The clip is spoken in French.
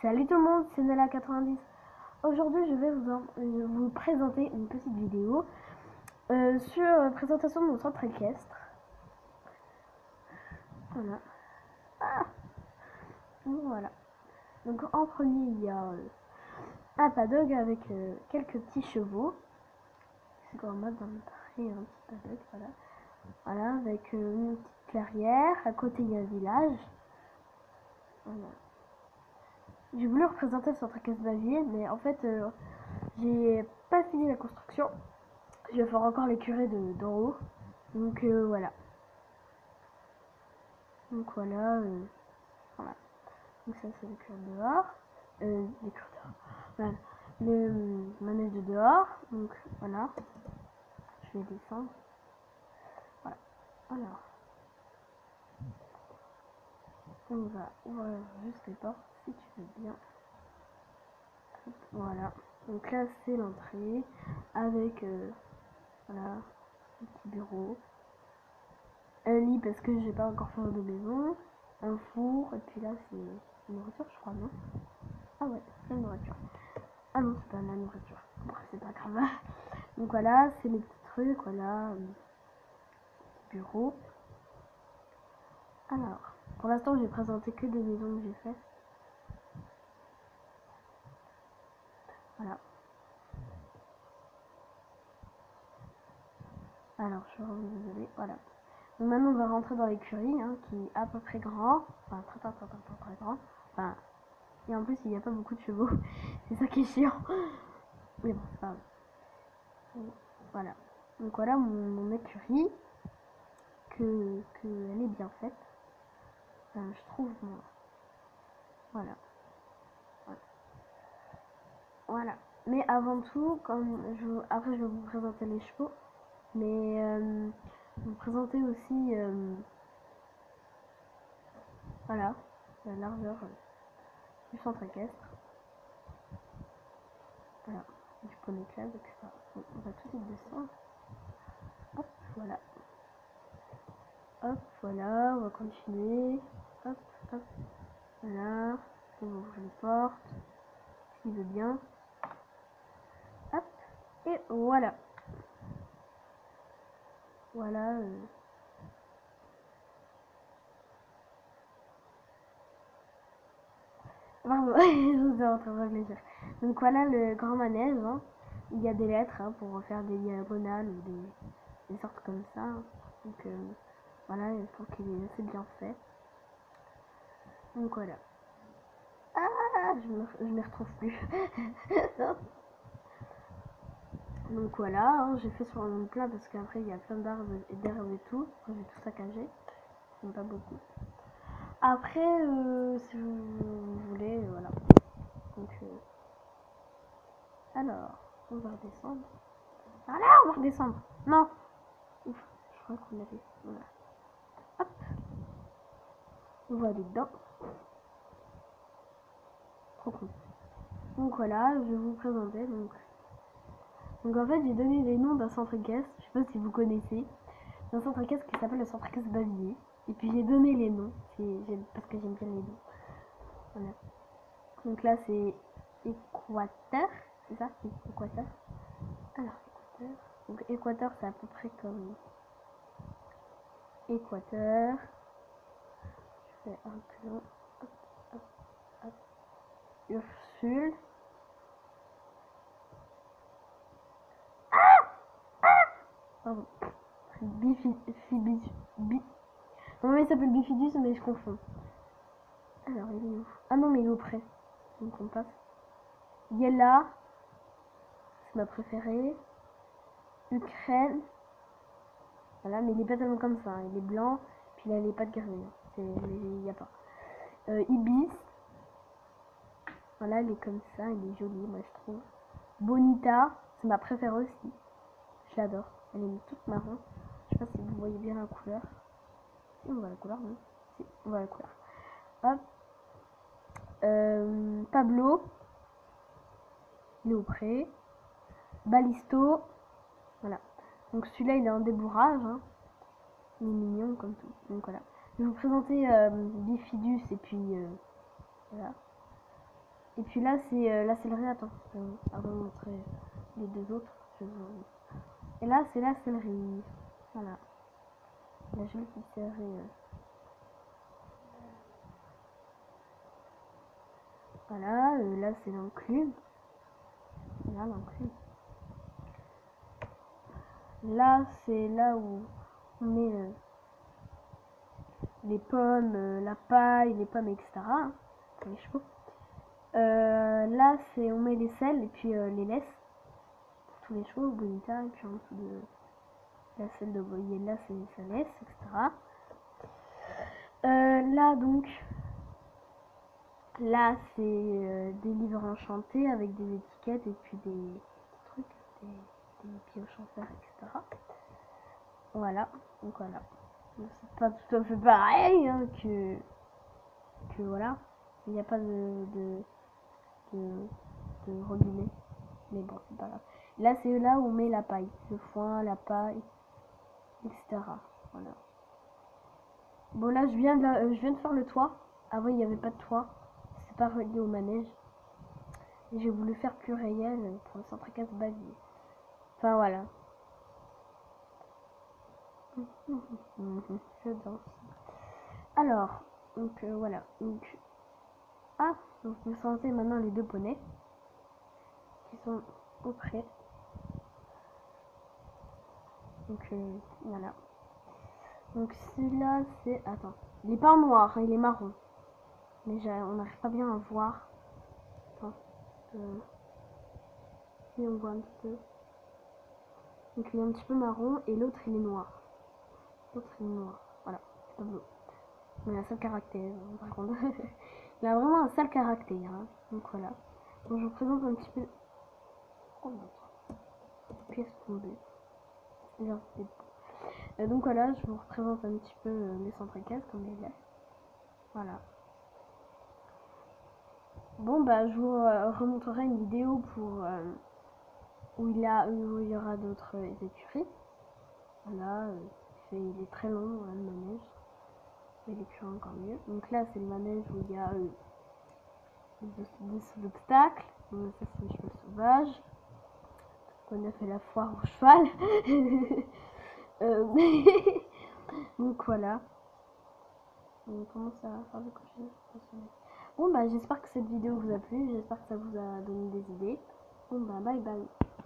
Salut tout le monde, c'est Nella90. Aujourd'hui, je vais euh, vous présenter une petite vidéo euh, sur la présentation de mon centre équestre. Voilà. Ah Donc, voilà. Donc en premier, il y a euh, un paddock avec quelques petits chevaux. C'est comme mode un petit paddock, voilà. Voilà, avec une petite clairière. À côté, il y a un village. Voilà. J'ai voulu représenter le centre équestre Bavier, mais en fait, euh, j'ai pas fini la construction. Je vais faire encore les curés de- d'en haut. Donc euh, voilà. Donc voilà. euh, voilà. Donc ça, c'est le curé de dehors. Euh, les curés dehors. Voilà. Le manège de dehors. Donc voilà. Je vais descendre. Voilà. Alors. On va ouvrir juste les portes si tu veux bien. Voilà. Donc là c'est l'entrée avec euh, voilà un petit bureau, un lit parce que j'ai pas encore fait de maison, un four et puis là c'est une nourriture je crois non? Ah ouais c'est une nourriture. Ah non c'est pas la nourriture. Bon, c'est pas grave. Donc voilà c'est les petits trucs voilà bureau. Alors pour l'instant j'ai présenté que des maisons que j'ai faites. Voilà. Alors, je suis désolée. Voilà. Donc maintenant, on va rentrer dans l'écurie, hein, qui est à peu près grand. Enfin, très, très, très, très, très, grand. Enfin, et en plus, il n'y a pas beaucoup de chevaux. c'est ça qui est chiant. Mais bon, c'est pas grave. Voilà. Donc voilà mon, mon écurie. Que, que elle est bien faite. Je trouve, moi. Voilà. Voilà. Mais avant tout, comme je, après je vais vous présenter les chevaux, mais euh, vous présenter aussi, euh, voilà, la largeur euh, du centre équestre. Voilà, du poney club, on va tout de suite descendre. Hop, voilà. Hop, voilà, on va continuer. Voilà. On va ouvrir les portes, s'il veut bien. Hop, et voilà. Voilà. euh. Pardon, je vous ai en train de réfléchir. Donc voilà le grand manège. hein. Il y a des lettres hein, pour faire des diagonales ou des, des sortes comme ça. hein. Donc euh, voilà, je trouve qu'il est assez bien fait. Donc voilà. Ah, je me, me retrouve plus. Donc voilà, hein, j'ai fait sur un plat parce qu'après il y a plein d'arbres et d'herbes et tout. J'ai tout saccagé. J'aime pas beaucoup. Après, euh, si vous, voulez, voilà. Donc, euh, alors, on va redescendre. Ah là, on va redescendre. Non. Ouf, je crois qu'on avait. Voilà. Hop. On va aller dedans. Donc voilà, je vais vous présenter. Donc, donc en fait, j'ai donné les noms d'un centre équestre. Je sais pas si vous connaissez. Un centre équestre qui s'appelle le centre équestre Bavier. Et puis j'ai donné les noms. Parce que j'aime bien les noms. Voilà. Donc là, c'est Équateur. C'est ça? Équateur. Alors, Équateur. Donc Équateur, c'est à peu près comme Équateur. Je fais un peu long. Hop, hop, hop. Ursule. Pardon. Bifi. Non mais il s'appelle Bifidus mais je confonds. Alors il est où? Ah non mais il est au près. Donc on passe. Yella. C'est ma préférée. Ukraine. Voilà mais il est pas tellement comme ça. hein. Il est blanc. Puis il a les pattes. C'est il y a pas. Euh, Ibis. Voilà, elle est comme ça, elle est jolie, moi je trouve. Bonita, c'est ma préférée aussi. Je l'adore. Elle est toute marron. Je sais pas si vous voyez bien la couleur. Si, on voit la couleur, non Si, on voit la couleur. Hop. Euh, Pablo. Il est au pré. Balisto. Voilà. Donc celui-là, il est en débourrage. hein. Il est mignon comme tout. Donc voilà. Je vais vous présenter euh, Bifidus et puis... euh, voilà. Et puis là, c'est la céleri. Attends, avant de montrer les deux autres. je vous- Et là, c'est la céleri. Voilà. La jolie petite céleri. euh. Voilà, euh, là, c'est l'enclume. Là, l'enclume. Là, c'est là où on met euh, les pommes, la paille, les pommes, etc. les chevaux. Euh, là, c'est on met les sels et puis euh, les laisses pour tous les chevaux, bonita, et puis en dessous de la selle de voyer, là, c'est sa laisse, etc. Euh, là, donc, là, c'est des livres enchantés avec des étiquettes et puis des, trucs, des, des pioches en fer, etc. Voilà, donc voilà. C'est pas tout à fait pareil hein, que, que voilà. Il n'y a pas de, de, de robinet. Mais bon, c'est pas grave. Là, c'est là où on met la paille. Le foin, la paille, etc. Voilà. Bon, là, je viens de, euh, je viens de faire le toit. Avant, il n'y avait pas de toit. C'est pas relié au manège. J'ai voulu faire plus réel euh, pour le centre casse bavier. Enfin, voilà. Je danse. Alors, donc euh, voilà. Donc, ah, donc vous sentez maintenant les deux poneys qui sont au près. Donc euh, voilà. Donc celui-là c'est attends, il est pas noir, hein, il est marron. Mais j'ai- on n'arrive pas bien à voir. Attends. Euh, si on voit un petit peu. Donc il est un petit peu marron et l'autre il est noir. L'autre il est noir. Voilà, c'est. Mais il a sale caractère, hein, par contre. il a vraiment un sale caractère. hein. Donc voilà. Donc je vous présente un petit peu. Oh. Pièce tombée. Genre. Euh, donc voilà, je vous représente un petit peu euh, les centres comme les laisse. Voilà. Bon bah je vous euh, remontrerai une vidéo pour euh, où il a où il y aura d'autres euh, écuries. Voilà, il est très long euh, le manège. L'écurie encore mieux. Donc là c'est le manège où il y a euh, des, des obstacles. Donc ça c'est le cheval sauvage. On a fait la foire au cheval. Euh, Donc voilà. On commence à faire le cocher. Bon bah j'espère que cette vidéo vous a plu, j'espère que ça vous a donné des idées. Bon bah bye bye.